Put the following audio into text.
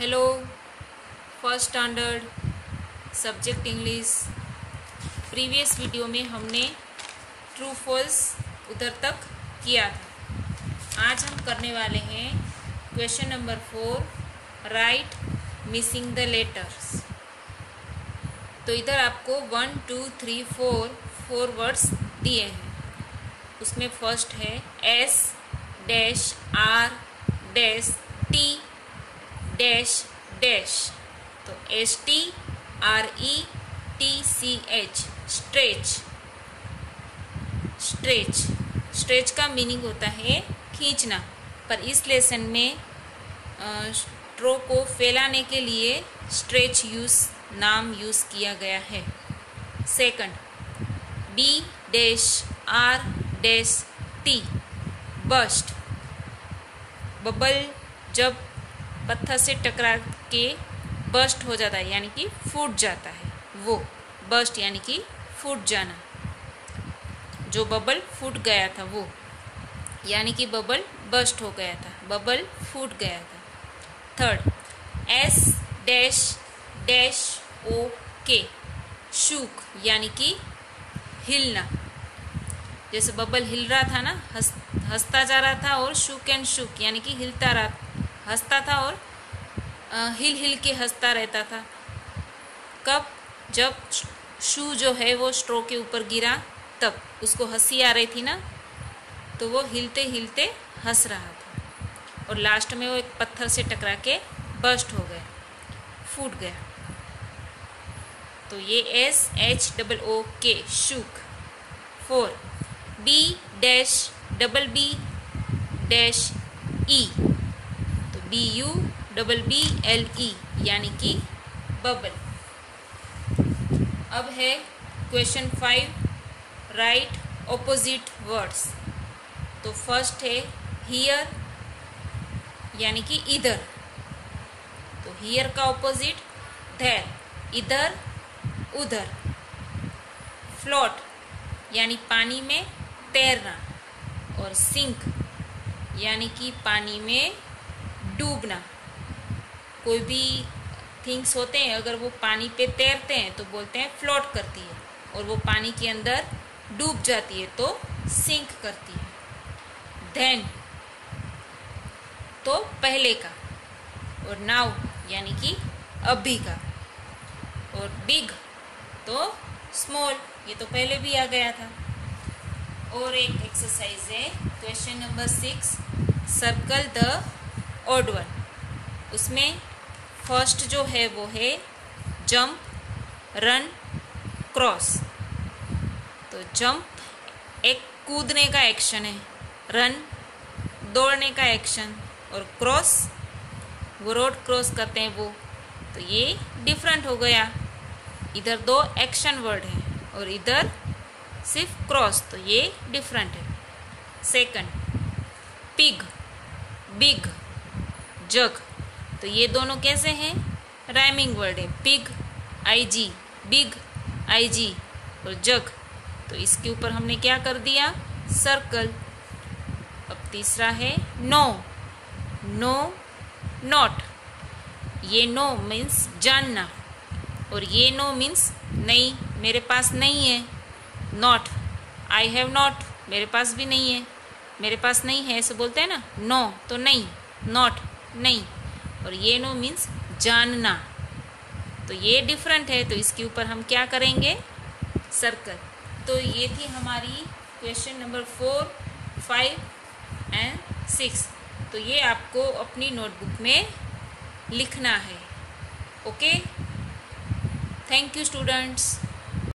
Hello first standard subject English previous video में हमने true false उधर तक किया था। आज हम करने वाले हैं question number four write missing the letters तो इधर आपको one two three four four words दिए हैं। उसमें फ़र्स्ट है S dash R dash T dash dash. तो S T R E T C H stretch stretch stretch का meaning होता है खींचना। पर इस लेसन में स्ट्रो को फैलाने के लिए स्ट्रेच यूज़ नाम यूज़ किया गया है। Second B dash R dash T burst bubble जब पत्थर से टकरा के बस्ट हो जाता है, यानी कि फूट जाता है। वो बस्ट यानी कि फूट जाना। जो बबल फूट गया था, वो, यानी कि बबल बस्ट हो गया था। बबल फूट गया था। Third S dash dash O K shook, यानी कि हिलना। जैसे बबल हिल रहा था ना, हंस, हंसता जा रहा था और शूक एंड शूक, यानी कि हिलता रहा हंसता था और हिल हिल के हंसता रहता था। कब? जब शू जो है वो स्ट्रो के ऊपर गिरा, तब उसको हँसी आ रही थी ना तो वो हिलते हिलते हंस रहा था। और लास्ट में वो एक पत्थर से टकरा के बस्ट हो गया, फूट गया। तो ये S H double O K shook. Four B dash double B dash E B U double B L E यानी कि बबल अब है question five write opposite words तो फ़र्स्ट है हियर यानी कि इधर. तो हियर का ऑपोजिट धैर इधर, उधर. फ्लोट यानी पानी में तैरना. और सिंक यानी कि पानी में डूबना। कोई भी थिंग्स होते हैं, अगर वो पानी पे तैरते हैं तो बोलते हैं फ्लोट करती है। और वो पानी के अंदर डूब जाती है तो सिंक करती है। देन तो पहले का। और नाउ यानी कि अभी का। और बिग तो स्मॉल ये तो पहले भी आ गया था। और एक एक्सरसाइज है question number six circle the odd one उसमें फ़र्स्ट जो है वो है जंप रन क्रॉस तो जंप एक कूदने का एक्शन है. रन दौड़ने का एक्शन और क्रॉस वो रोड क्रॉस करते हैं वो. तो ये डिफरेंट हो गया. इधर दो एक्शन वर्ड हैं और इधर सिर्फ़ क्रॉस तो ये डिफरेंट है. Second pig big jug. तो ये दोनों कैसे हैं? राइमिंग वर्ड है। Pig I G big I G और जग। तो इसके ऊपर हमने क्या कर दिया? सर्कल अब तीसरा है नो नो नॉट ये नो मीन्स जानना। और ये नो मीन्स नहीं, मेरे पास नहीं है। नॉट आई हैव नॉट मेरे पास भी नहीं है। मेरे पास नहीं है, ऐसे बोलते हैं ना? नो तो नहीं। नॉट नहीं। और ये नो मीन्स जानना। तो ये डिफरेंट है तो इसके ऊपर हम क्या करेंगे? सर्कल तो ये थी हमारी question number four five and six तो ये आपको अपनी नोटबुक में लिखना है। Okay thank you students